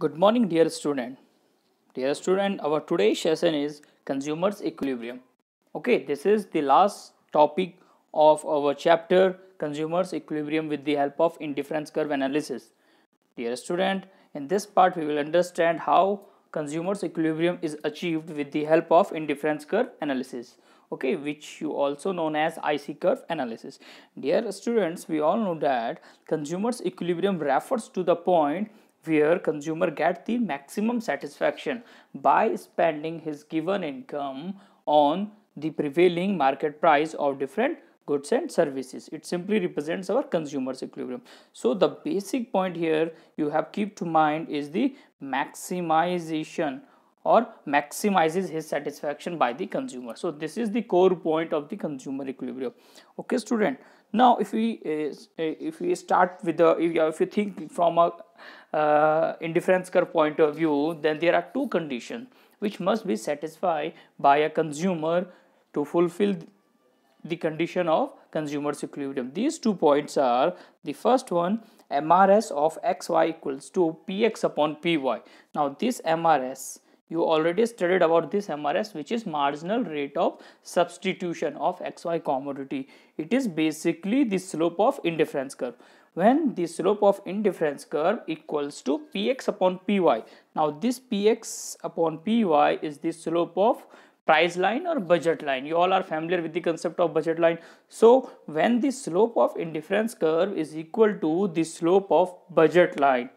Good morning, dear student. Dear student, our today's session is consumers equilibrium. Okay, this is the last topic of our chapter consumers equilibrium with the help of indifference curve analysis. Dear student, in this part we will understand how consumers equilibrium is achieved with the help of indifference curve analysis okay which you also known as IC curve analysis dear students we all know that consumers equilibrium refers to the point where consumer get the maximum satisfaction by spending his given income on the prevailing market price of different goods and services. It simply represents our consumers equilibrium. So the basic point here you have keep to mind is the maximization or maximizes his satisfaction by the consumer. So this is the core point of the consumer equilibrium. Okay student now if we uh, if we start with the if you, if you think from a uh, indifference curve point of view then there are two conditions which must be satisfied by a consumer to fulfill the condition of consumer's equilibrium. These two points are the first one mrs of xy equals to px upon py now this mrs you already studied about this MRS which is marginal rate of substitution of XY commodity. It is basically the slope of indifference curve. When the slope of indifference curve equals to Px upon Py. Now this Px upon Py is the slope of price line or budget line. You all are familiar with the concept of budget line. So when the slope of indifference curve is equal to the slope of budget line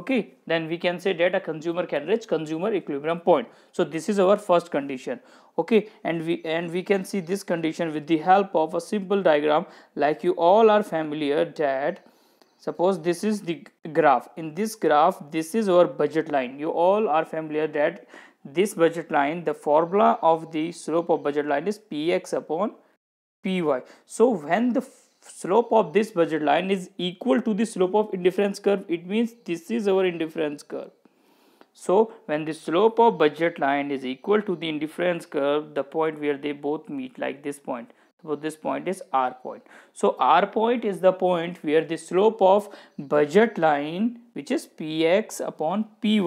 okay then we can say that a consumer can reach consumer equilibrium point. So this is our first condition. Okay and we and we can see this condition with the help of a simple diagram like you all are familiar that suppose this is the graph. In this graph this is our budget line. You all are familiar that this budget line the formula of the slope of budget line is px upon py so when the slope of this budget line is equal to the slope of indifference curve. It means this is our indifference curve. So when the slope of budget line is equal to the indifference curve the point where they both meet like this point. So this point is r point. So r point is the point where the slope of budget line which is px upon py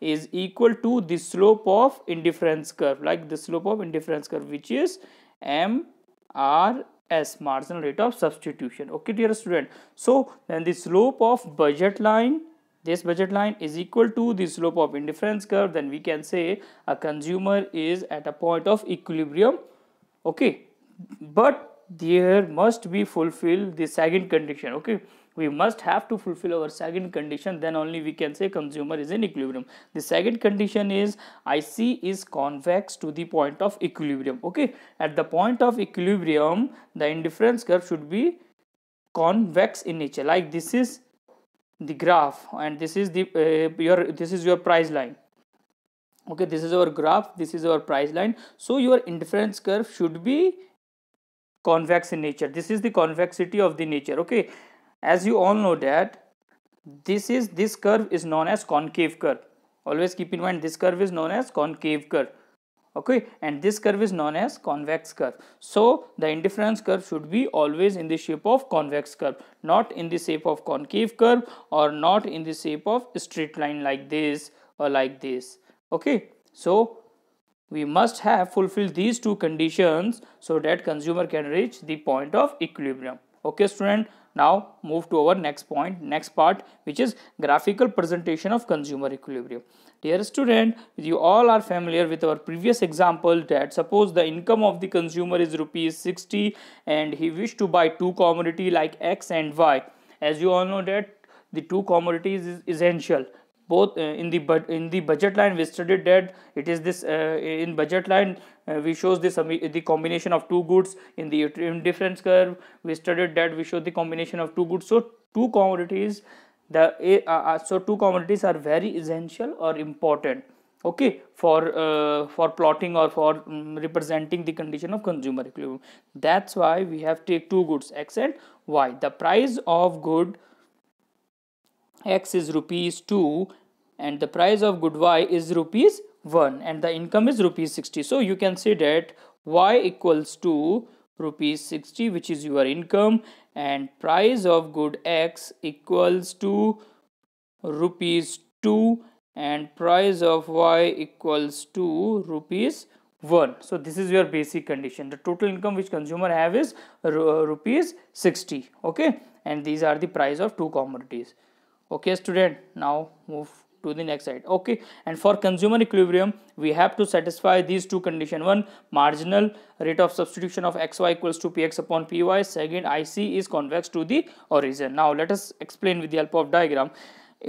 is equal to the slope of indifference curve like the slope of indifference curve which is m r as marginal rate of substitution. Okay dear student. So then the slope of budget line this budget line is equal to the slope of indifference curve then we can say a consumer is at a point of equilibrium. Okay but there must be fulfilled the second condition. Okay we must have to fulfill our second condition then only we can say consumer is in equilibrium. The second condition is ic is convex to the point of equilibrium okay? At the point of equilibrium the indifference curve should be convex in nature. Like this is the graph and this is the uh, your this is your price line okay? This is our graph this is our price line. So your indifference curve should be convex in nature. This is the convexity of the nature okay as you all know that this is this curve is known as concave curve. Always keep in mind this curve is known as concave curve. Okay? And this curve is known as convex curve. So the indifference curve should be always in the shape of convex curve not in the shape of concave curve or not in the shape of straight line like this or like this. Okay? So we must have fulfilled these two conditions so that consumer can reach the point of equilibrium. Okay student now move to our next point, next part which is graphical presentation of consumer equilibrium. Dear student, you all are familiar with our previous example that suppose the income of the consumer is rupees 60 and he wish to buy two commodity like X and Y. As you all know that the two commodities is essential both uh, in the but in the budget line we studied that it is this uh, in budget line uh, we shows this the combination of two goods in the indifference curve. We studied that. We show the combination of two goods. So two commodities the uh, uh, so two commodities are very essential or important okay for uh, for plotting or for um, representing the condition of consumer equilibrium. That's why we have take two goods x and y. The price of good x is rupees 2 and the price of good y is rupees 1 and the income is rupees 60 so you can say that y equals to rupees 60 which is your income and price of good x equals to rupees 2 and price of y equals to rupees 1 so this is your basic condition. The total income which consumer have is uh, rupees 60 okay? And these are the price of two commodities. Okay student now move to the next side. Okay and for consumer equilibrium we have to satisfy these two condition. One marginal rate of substitution of xy equals to px upon py second ic is convex to the origin. Now let us explain with the help of diagram.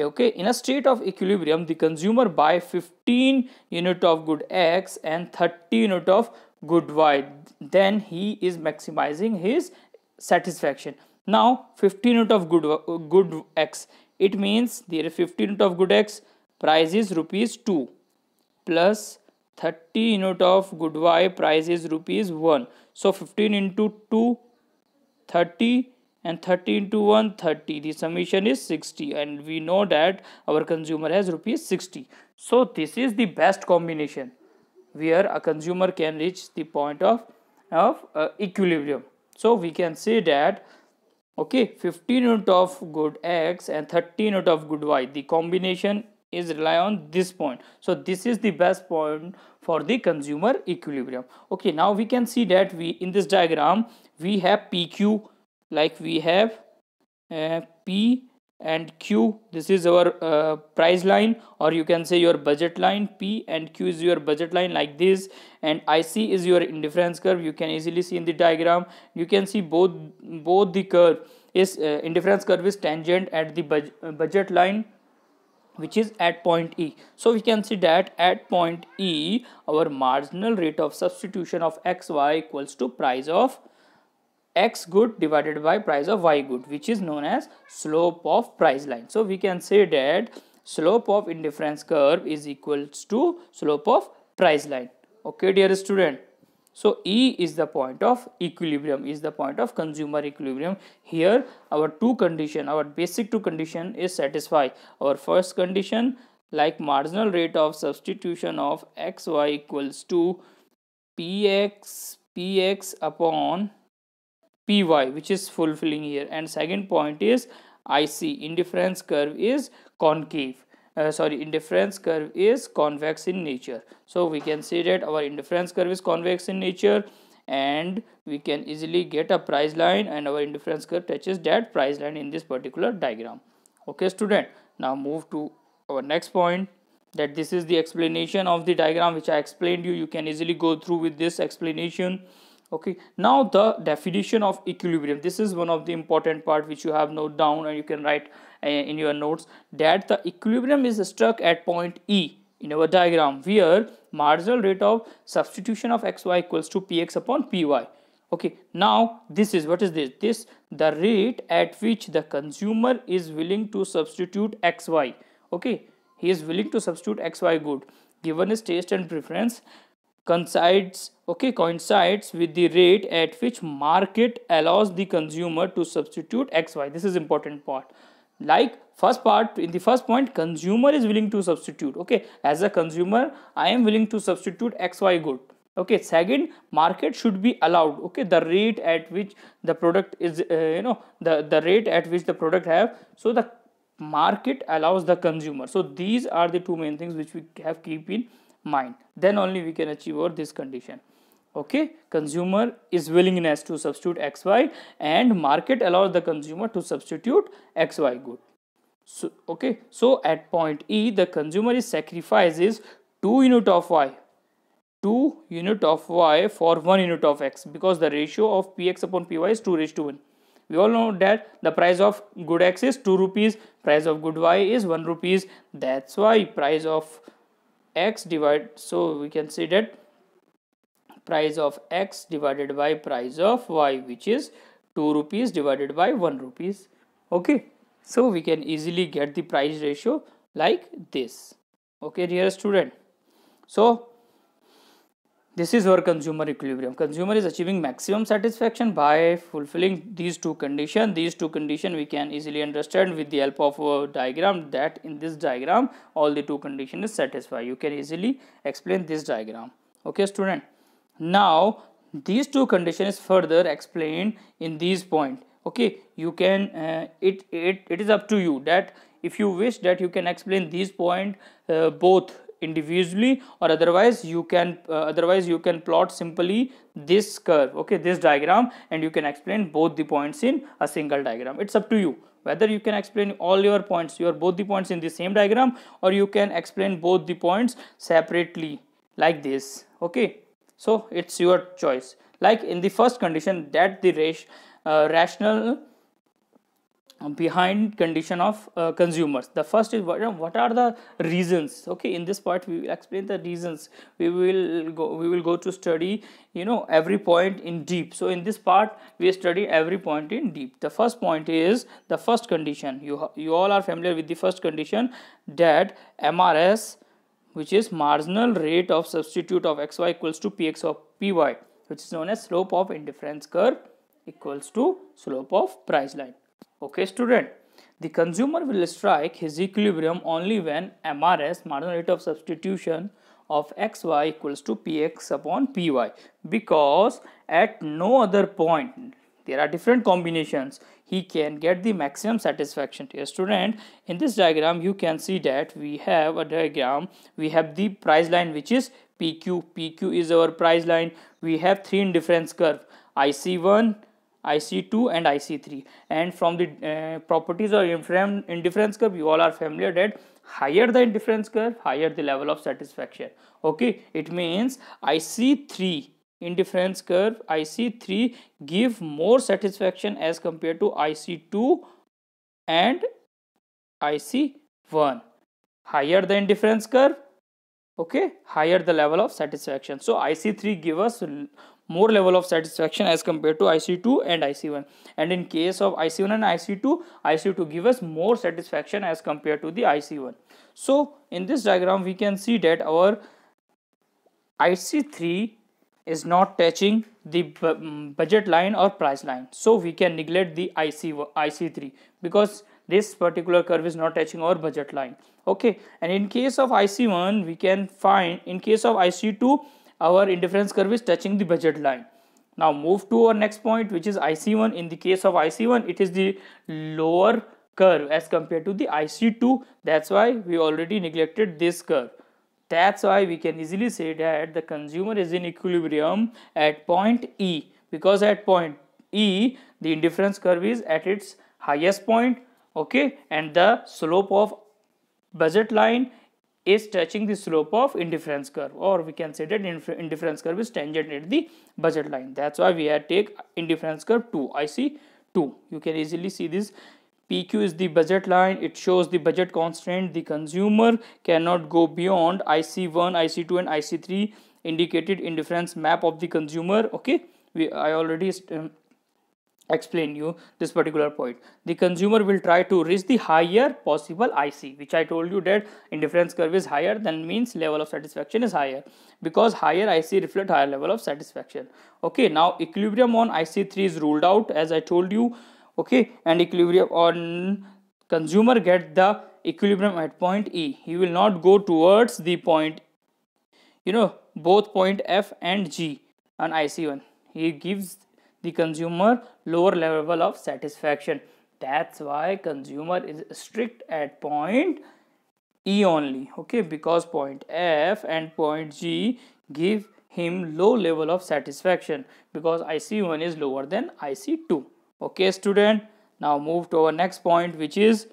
Okay in a state of equilibrium the consumer buy 15 unit of good x and 30 unit of good y. Then he is maximizing his satisfaction. Now 15 unit of good good x it means there is 15 unit of good x price is rupees 2 plus 30 unit of good y price is rupees 1 so 15 into 2 30 and 30 into 1 30 the summation is 60 and we know that our consumer has rupees 60 so this is the best combination where a consumer can reach the point of of uh, equilibrium. So we can say that okay 15 unit of good x and 30 unit of good y. The combination is rely on this point. So this is the best point for the consumer equilibrium. Okay now we can see that we in this diagram we have pq like we have uh, P and Q this is our uh, price line or you can say your budget line. P and Q is your budget line like this and IC is your indifference curve. You can easily see in the diagram. You can see both both the curve is uh, indifference curve is tangent at the budget, uh, budget line which is at point E. So we can see that at point E our marginal rate of substitution of xy equals to price of x good divided by price of y good which is known as slope of price line. So we can say that slope of indifference curve is equals to slope of price line. Okay dear student. So E is the point of equilibrium is the point of consumer equilibrium. Here our two condition our basic two condition is satisfied. Our first condition like marginal rate of substitution of xy equals to px px upon py which is fulfilling here. And second point is ic indifference curve is concave. Uh, sorry indifference curve is convex in nature. So we can say that our indifference curve is convex in nature and we can easily get a price line and our indifference curve touches that price line in this particular diagram. Okay student now move to our next point that this is the explanation of the diagram which i explained you. You can easily go through with this explanation okay now the definition of equilibrium. This is one of the important part which you have note down and you can write uh, in your notes that the equilibrium is struck at point e in our diagram where marginal rate of substitution of xy equals to px upon py okay now this is what is this? This the rate at which the consumer is willing to substitute xy okay he is willing to substitute xy good. Given his taste and preference coincides okay coincides with the rate at which market allows the consumer to substitute xy this is important part. Like first part in the first point consumer is willing to substitute okay? As a consumer i am willing to substitute xy good okay? Second market should be allowed okay? The rate at which the product is uh, you know the the rate at which the product have so the market allows the consumer. So these are the two main things which we have keep in mind. Then only we can achieve or this condition. Okay? Consumer is willingness to substitute xy and market allows the consumer to substitute xy good. So okay? So at point e the consumer is sacrifices 2 unit of y. 2 unit of y for 1 unit of x because the ratio of px upon py is 2 raised to 1 we all know that the price of good x is 2 rupees price of good y is 1 rupees. That's why price of x divided so we can say that price of x divided by price of y which is 2 rupees divided by 1 rupees. Okay so we can easily get the price ratio like this. Okay dear student. So this is our consumer equilibrium. Consumer is achieving maximum satisfaction by fulfilling these two conditions. These two conditions we can easily understand with the help of a diagram that in this diagram all the two conditions is satisfied. You can easily explain this diagram. Okay student. Now these two conditions further explained in these point okay you can uh, it, it it is up to you that if you wish that you can explain these point uh, both individually or otherwise you can uh, otherwise you can plot simply this curve okay this diagram and you can explain both the points in a single diagram. It's up to you whether you can explain all your points your both the points in the same diagram or you can explain both the points separately like this okay. So it's your choice. Like in the first condition that the uh, rational behind condition of uh, consumers. The first is what, what are the reasons? Okay in this part we will explain the reasons. We will go we will go to study you know every point in deep. So in this part we study every point in deep. The first point is the first condition. You you all are familiar with the first condition that mrs which is marginal rate of substitute of xy equals to px of py which is known as slope of indifference curve equals to slope of price line Okay student, the consumer will strike his equilibrium only when MRS marginal rate of substitution of xy equals to px upon py because at no other point there are different combinations he can get the maximum satisfaction. Dear student in this diagram you can see that we have a diagram. We have the price line which is pq pq is our price line. We have three indifference curve. Ic1 IC2 and IC3 and from the uh, properties of indifference curve you all are familiar that higher the indifference curve higher the level of satisfaction. Okay? It means IC3 indifference curve IC3 give more satisfaction as compared to IC2 and IC1 higher the indifference curve okay? Higher the level of satisfaction. So IC3 give us more level of satisfaction as compared to IC2 and IC1 and in case of IC1 and IC2 IC2 give us more satisfaction as compared to the IC1 so in this diagram we can see that our IC3 is not touching the mm, budget line or price line so we can neglect the IC IC3 because this particular curve is not touching our budget line okay and in case of IC1 we can find in case of IC2 our indifference curve is touching the budget line. Now move to our next point which is ic1 in the case of ic1 it is the lower curve as compared to the ic2 that's why we already neglected this curve. That's why we can easily say that the consumer is in equilibrium at point e. Because at point e the indifference curve is at its highest point okay? And the slope of budget line is touching the slope of indifference curve or we can say that indifference curve is tangent at the budget line. That's why we have take indifference curve 2 ic 2 you can easily see this. Pq is the budget line. It shows the budget constraint. The consumer cannot go beyond ic1 ic2 and ic3 indicated indifference map of the consumer. Okay we i already um, explain you this particular point. The consumer will try to reach the higher possible ic which i told you that indifference curve is higher then means level of satisfaction is higher because higher ic reflect higher level of satisfaction. Okay now equilibrium on ic3 is ruled out as i told you. Okay and equilibrium on consumer get the equilibrium at point e. He will not go towards the point you know both point f and g on ic1 he gives the consumer lower level of satisfaction. That's why consumer is strict at point e only okay? Because point f and point g give him low level of satisfaction because ic1 is lower than ic2 okay student? Now move to our next point which is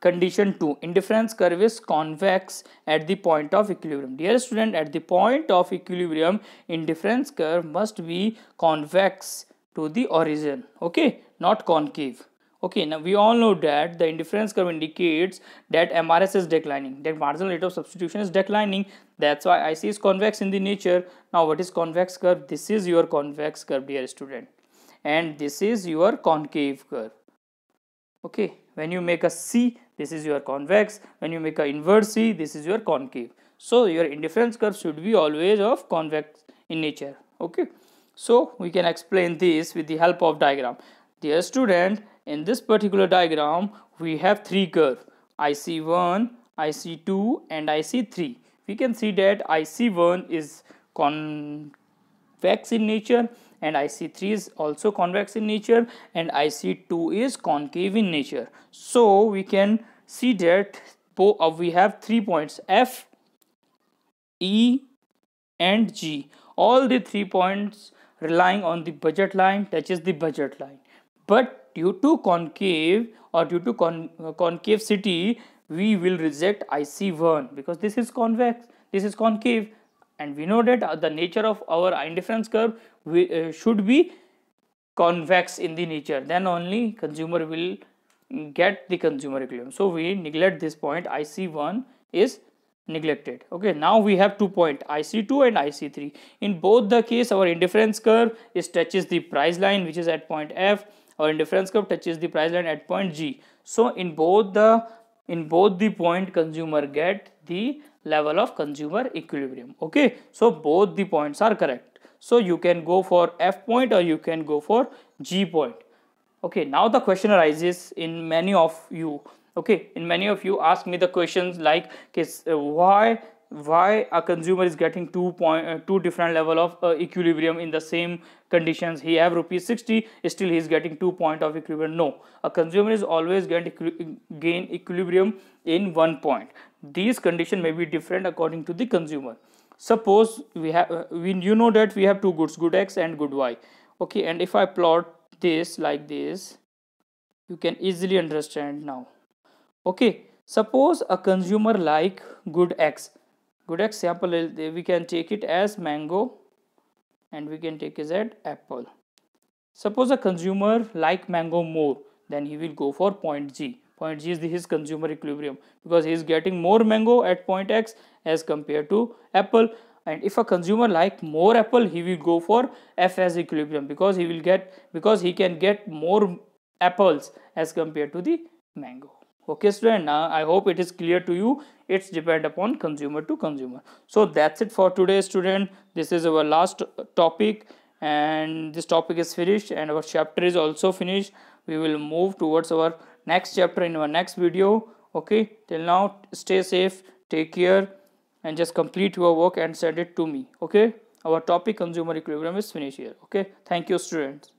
Condition 2. Indifference curve is convex at the point of equilibrium. Dear student, at the point of equilibrium, indifference curve must be convex to the origin. Okay, not concave. Okay, now we all know that the indifference curve indicates that MRS is declining, that marginal rate of substitution is declining. That's why IC is convex in the nature. Now, what is convex curve? This is your convex curve, dear student. And this is your concave curve. Okay, when you make a C, this is your convex. When you make a inverse C this is your concave. So your indifference curve should be always of convex in nature. Okay. So we can explain this with the help of diagram. Dear student in this particular diagram we have three curve. IC1 IC2 and IC3 we can see that IC1 is convex in nature and ic3 is also convex in nature and ic2 is concave in nature. So we can see that uh, we have three points f e and g. All the three points relying on the budget line touches the budget line. But due to concave or due to con uh, concavity we will reject IC1 because this is convex this is concave. And we know that the nature of our indifference curve we, uh, should be convex in the nature. Then only consumer will get the consumer equilibrium. So we neglect this point. IC1 is neglected. Okay now we have two point ic2 and ic3 in both the case our indifference curve is touches the price line which is at point f. Our indifference curve touches the price line at point g. So in both the in both the point consumer get the level of consumer equilibrium. Okay so both the points are correct. So you can go for f point or you can go for g point okay now the question arises in many of you. Okay in many of you ask me the questions like uh, why why a consumer is getting two point uh, two different level of uh, equilibrium in the same conditions? He have rupees 60 still he is getting two point of equilibrium. No a consumer is always going to gain equilibrium in one point. These condition may be different according to the consumer. Suppose we have uh, we you know that we have two goods good x and good y. Okay and if i plot this like this you can easily understand now. Okay suppose a consumer like good x. Good x sample we can take it as mango and we can take it as apple. Suppose a consumer like mango more then he will go for point g. Point g is his consumer equilibrium because he is getting more mango at point x as compared to apple and if a consumer like more apple he will go for f as equilibrium because he will get because he can get more apples as compared to the mango. Okay student now i hope it is clear to you. It's depend upon consumer to consumer. So that's it for today student. This is our last uh, topic and this topic is finished and our chapter is also finished. We will move towards our next chapter in our next video. Okay till now stay safe take care and just complete your work and send it to me okay? Our topic consumer equilibrium is finished here okay? Thank you students